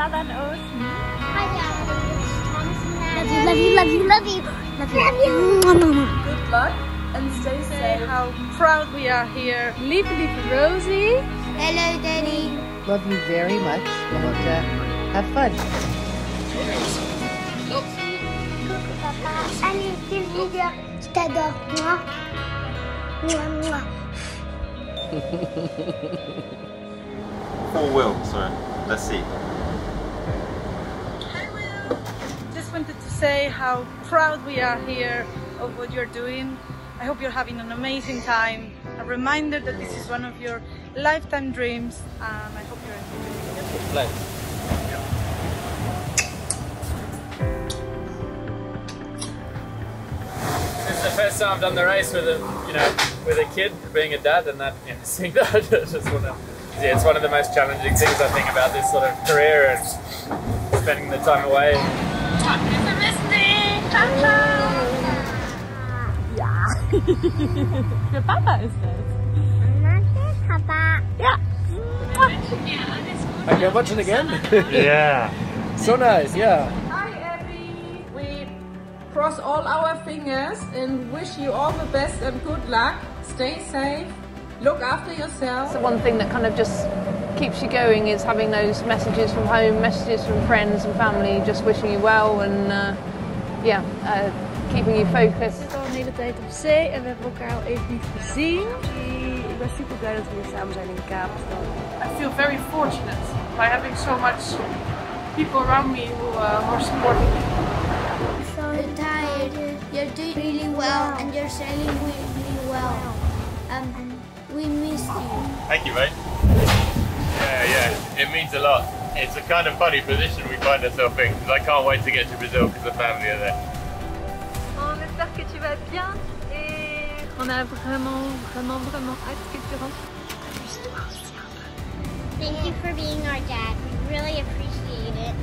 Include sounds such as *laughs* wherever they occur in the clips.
Southern Ocean. Hi, Love you, love you, love you, love you. Love you. Love you. Good luck and stay safe. How proud we are here. Leaf, leaf, Rosie. Hello, Daddy. Love you very much, Melissa have fun. *laughs* Coucou, papa. Allez, fais le leader. Je t'adore. Moi. Moi, moi. Four wheel, sorry. Let's see. Hi Will Just wanted to say how proud we are here of what you're doing. I hope you're having an amazing time. A reminder that this is one of your lifetime dreams and I hope you're enjoying it. This is the first time I've done the race with a, you know, with a kid, being a dad, and that, you know, *laughs* seeing that, I just wanna, yeah, it's one of the most challenging things I think about this sort of career and spending the time away. Your papa is this. Papa. I can watch it again. Yeah. so nice, yeah. Hi, Abby. We cross all our fingers and wish you all the best and good luck. Stay safe. Look after yourself. So one thing that kind of just keeps you going is having those messages from home, messages from friends and family, just wishing you well and uh, yeah, uh, keeping you focused. zitten al een hele tijd op zee en we hebben elkaar al even niet gezien. Ik ben super blij dat we weer samen zijn in Kaapstad. I feel very fortunate by having so much people around me who, uh, who are supporting me. You're tired. You're doing really well and you're sailing really well. Um, we miss you. Thank you, mate. Yeah, yeah, it means a lot. It's a kind of funny position we find ourselves in because I can't wait to get to Brazil because the family are there. On espère que tu vas bien et on a vraiment, vraiment, vraiment hâte que tu rentres. Thank you for being our dad. We really appreciate it.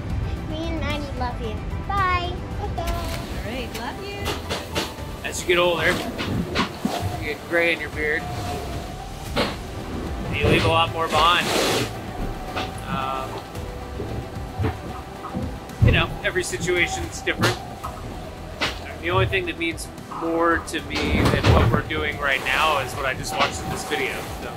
Me and Maddie love you. Bye. Great, love you. As you get older, you get gray in your beard, and you leave a lot more behind. Um, you know, every situation's different. The only thing that means more to me than what we're doing right now is what I just watched in this video. So,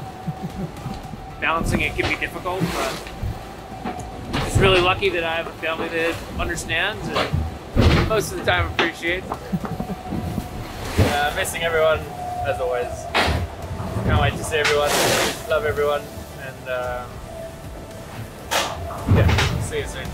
balancing it can be difficult, but just really lucky that I have a family that understands and most of the time appreciates. *laughs* Uh, missing everyone as always. Can't wait to see everyone. Love everyone, and uh, yeah, see you soon.